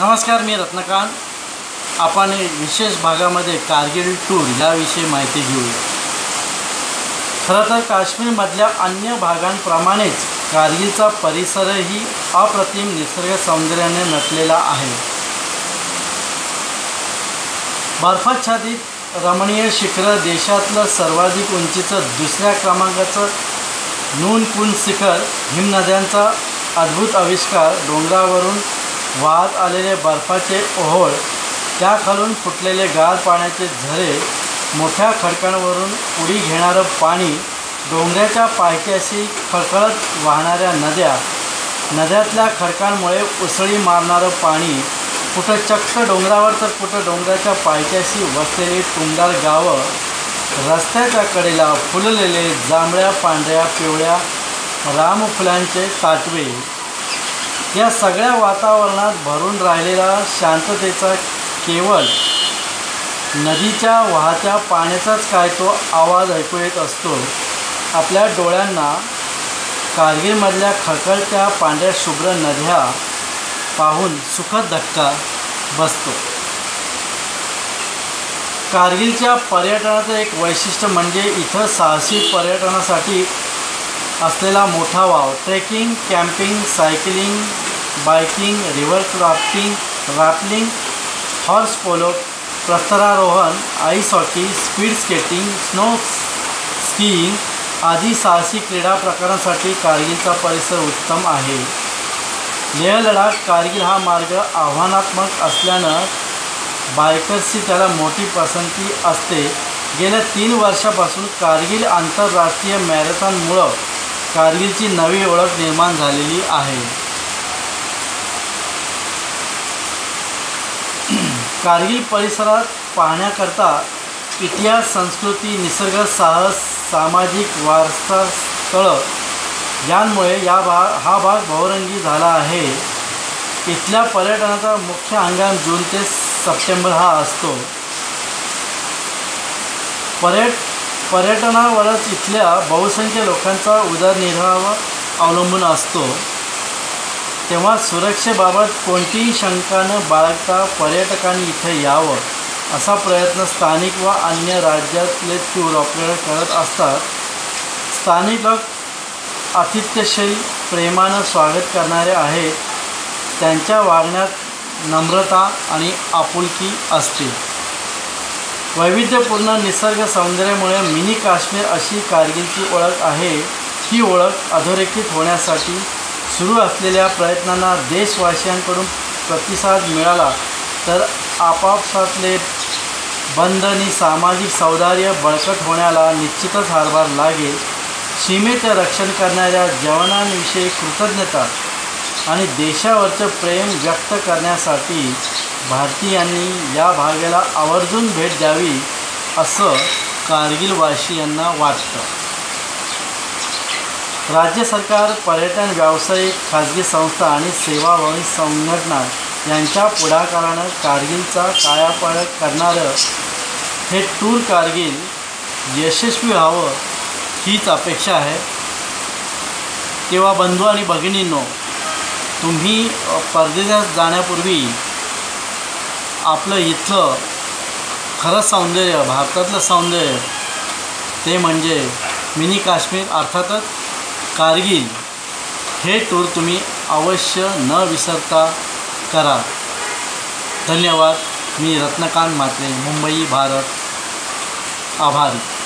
नमस्कार मी रत्नकांत. आपण विशेष भागामध्ये कारगिल टूर याविषयी माहिती घेऊया. खरं तर काश्मीरमधल्या अन्य भागांप्रमाणेच कारगिलचा परिसरही अप्रतिम निसर्ग सौंदर्याने नटलेला आहे. बर्फाच्छादित रमणीय शिखर देशातलं सर्वाधिक उंचीचं दुसऱ्या क्रमांकाचं नून कुन शिखर हिमनद्यांचा अद्भुत आविष्कार डोंगरावरून वाहत आलेले बर्फाचे ओहोळ त्याखालून फुटलेले गार पाण्याचे झरे मोठ्या खडकांवरून उडी घेणारं पाणी डोंगराच्या पायथ्याशी खळखळत वाहणाऱ्या नद्या नद्यातल्या खडकांमुळे उसळी मारणारं पाणी कुठं चक्क डोंगरावर तर कुठं डोंगराच्या पायथ्याशी वसलेली टुंगार गावं रस्त्याच्या कडेला फुललेले जांभळ्या पांढऱ्या पिवळ्या रामफुलांचे सातवे या सगळ्या वातावरणात भरून राहिलेला शांततेचा केवळ नदीच्या वाहत्या पाण्याचाच काय तो आवाज ऐकू येत असतो. आपल्या डोळ्यांना कारगिलमधल्या खळखळत्या पांढऱ्या शुभ्र नद्या पाहून सुखद धक्का बसतो. कारगिलच्या पर्यटनाचं एक वैशिष्ट्य म्हणजे इथं साहसी पर्यटनासाठी असलेला मोठा wow. Trekking camping cycling biking river crafting rappelling horse polo प्रस्तरारोहण ice hockey speed skating snow skiing आदी साहसी क्रीडा प्रकारांसाठी कारगिलचा परिसर उत्तम आहे. लेह लडाख कारगिल हा मार्ग आव्हानात्मक असल्यानं बायकर्सची त्याला मोठी पसंती असते. गेल्या तीन वर्षापासून कारगिल आंतरराष्ट्रीय मॅरेथॉनमुळं कारगिलची नवी ओळख निर्माण झालेली आहे. कारगिल परिसरात पाहण्याकरता इतिहास संस्कृती निसर्ग साहस सामाजिक वारसा स्थळं यांमुळे या भाग हा भाग बहुरंगी झाला आहे. इथल्या पर्यटनाचा मुख्य हंगाम जून ते सप्टेंबर हा असतो. पर्यट पर्यटनावरच इथल्या बहुसंख्य लोकांचा उदरनिर्वाह अवलंबून असतो. तेव्हा सुरक्षेबाबत कोणतीही शंका न बाळगता पर्यटकांनी इथे यावं असा प्रयत्न स्थानिक व अन्य राज्यातले टूर ऑपरेटर करत असतात. स्थानिक लोक आतिथ्यशील प्रेमानं स्वागत करणारे आहेत. त्यांच्या वागण्यात नम्रता आणि आपुलकी असते. वैविध्यपूर्ण निसर्ग सौंदर्यामुळे मिनी काश्मीर अशी कारगिलची ओळख आहे. ही ओळख अधोरेखित होण्यासाठी सुरू असलेल्या प्रयत्नांना देशवासियांकडून प्रतिसाद मिळाला तर आपापसातले बंध आणि सामाजिक सौदार्य बळकट होण्याला निश्चितच हातभार लागेल. सीमेचं रक्षण करणाऱ्या जवानांविषयी कृतज्ञता आणि देशावरचं प्रेम व्यक्त करण्यासाठी भारतीयांनी या भागाला आवर्जून भेट द्यावी असं कारगिलवासियांना वाटतं. राज्य सरकार पर्यटन व्यावसायिक खाजगी संस्था आणि सेवाभावी संघटना यांच्या पुढाकारानं कारगिलचा कायापालट करणारं हे टूर कारगिल यशस्वी व्हावं हीच अपेक्षा आहे. तेव्हा बंधू आणि भगिनींनो तुम्ही परदेशात जाण्यापूर्वी आपलं इथलं खरं सौंदर्य भारतातलं सौंदर्य ते म्हणजे मिनी काश्मीर अर्थातच कारगिल. हे टूर तुम्ही अवश्य न विसरता करा. धन्यवाद. मी रत्नकांत म्हात्रे मुंबई भारत. आभारी.